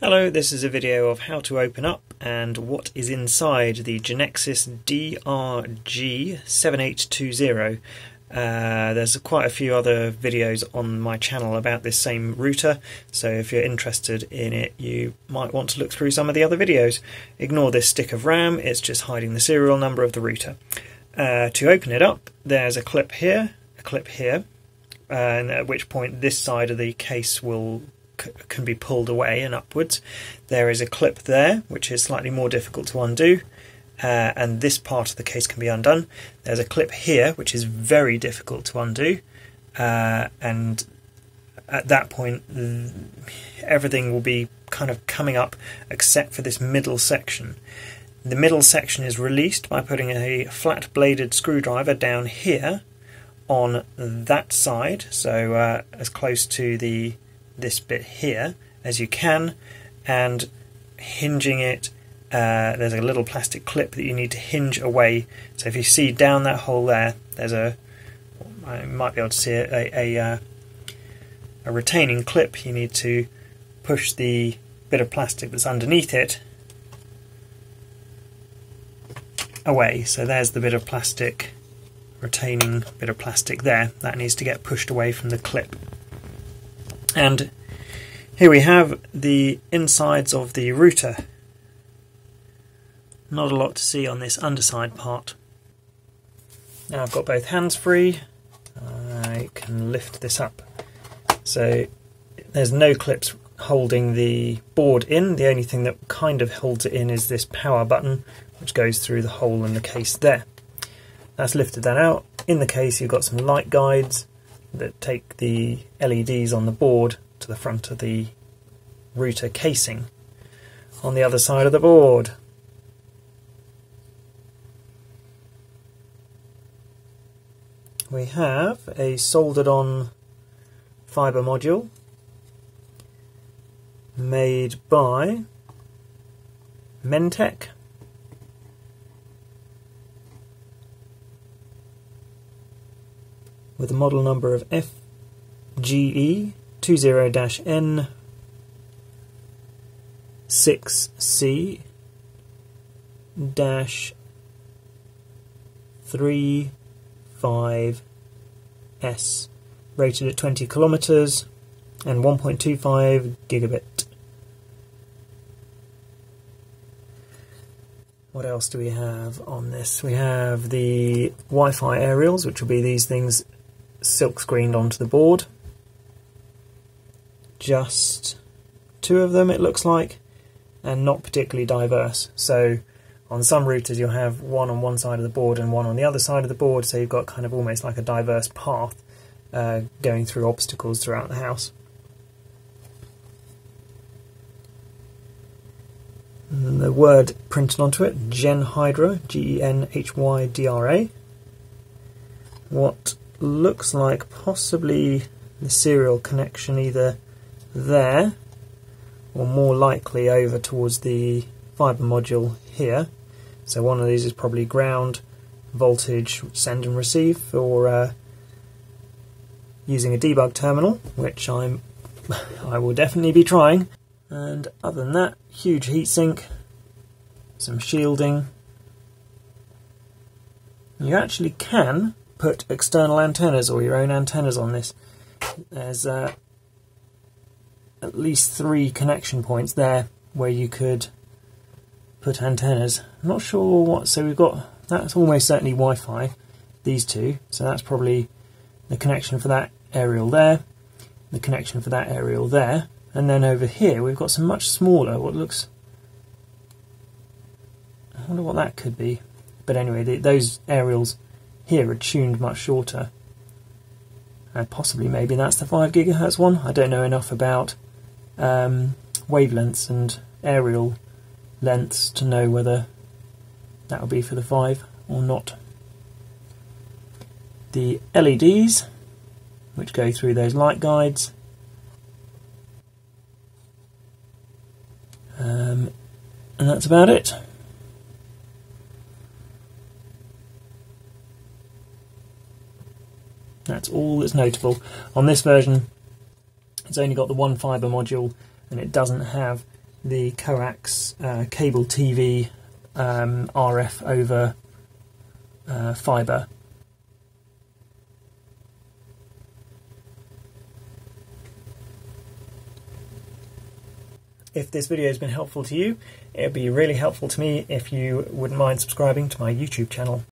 Hello, this is a video of how to open up and what is inside the Genexis DRG7820. Uh, there's quite a few other videos on my channel about this same router, so if you're interested in it, you might want to look through some of the other videos. Ignore this stick of RAM, it's just hiding the serial number of the router. Uh, to open it up, there's a clip here, a clip here, and at which point this side of the case will can be pulled away and upwards. There is a clip there, which is slightly more difficult to undo, uh, and this part of the case can be undone. There's a clip here, which is very difficult to undo, uh, and at that point, everything will be kind of coming up except for this middle section. The middle section is released by putting a flat bladed screwdriver down here on that side, so uh, as close to the this bit here as you can and hinging it uh, there's a little plastic clip that you need to hinge away. So if you see down that hole there there's a I might be able to see a, a, a, uh, a retaining clip. You need to push the bit of plastic that's underneath it away. So there's the bit of plastic retaining bit of plastic there. That needs to get pushed away from the clip and here we have the insides of the router. Not a lot to see on this underside part. Now I've got both hands free. I can lift this up. So there's no clips holding the board in. The only thing that kind of holds it in is this power button, which goes through the hole in the case there. That's lifted that out. In the case, you've got some light guides that take the LEDs on the board to the front of the router casing on the other side of the board. We have a soldered on fibre module made by Mentech with a model number of FGE 20-N 6C dash 35S rated at 20 kilometers and 1.25 gigabit. What else do we have on this? We have the Wi-Fi aerials, which will be these things silk screened onto the board. Just two of them, it looks like, and not particularly diverse. So on some routers, you'll have one on one side of the board and one on the other side of the board, so you've got kind of almost like a diverse path uh, going through obstacles throughout the house. And the word printed onto it, Genhydra, G-E-N-H-Y-D-R-A. What looks like possibly the serial connection either there or more likely over towards the fibre module here. So one of these is probably ground voltage send and receive for uh, using a debug terminal, which I'm I will definitely be trying. And other than that, huge heatsink, some shielding. You actually can put external antennas or your own antennas on this. There's uh, at least three connection points there where you could put antennas. I'm not sure what, so we've got, that's almost certainly Wi-Fi, these two, so that's probably the connection for that aerial there, the connection for that aerial there, and then over here we've got some much smaller, what looks, I wonder what that could be. But anyway, the, those aerials here are tuned much shorter. And possibly maybe that's the 5 gigahertz one. I don't know enough about um, wavelengths and aerial lengths to know whether that will be for the 5 or not. The LEDs, which go through those light guides, um, and that's about it. That's all that's notable. On this version, it's only got the one fibre module and it doesn't have the coax uh, cable TV um, RF over uh, fibre. If this video has been helpful to you, it would be really helpful to me if you wouldn't mind subscribing to my YouTube channel.